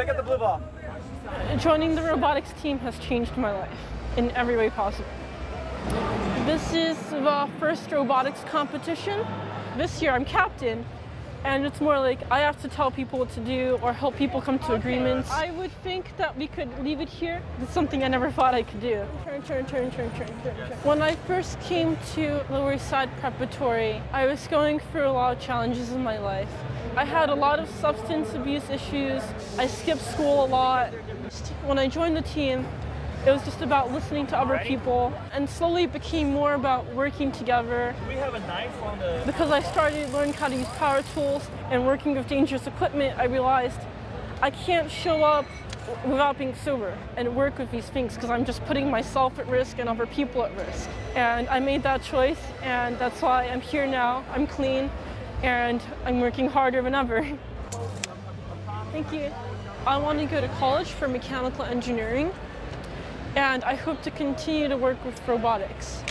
Pick up the blue ball. Joining the robotics team has changed my life in every way possible. This is the first robotics competition. This year I'm captain, and it's more like I have to tell people what to do or help people come to agreements. I would think that we could leave it here. It's something I never thought I could do. Turn, turn, turn, turn, turn, turn, turn. When I first came to Lower East Side Preparatory, I was going through a lot of challenges in my life. I had a lot of substance abuse issues. I skipped school a lot. When I joined the team, it was just about listening to other people and slowly it became more about working together. We have a knife on the. Because I started learning how to use power tools and working with dangerous equipment, I realized I can't show up without being sober and work with these things because I'm just putting myself at risk and other people at risk. And I made that choice and that's why I'm here now. I'm clean and I'm working harder than ever. Thank you. I want to go to college for mechanical engineering and I hope to continue to work with robotics.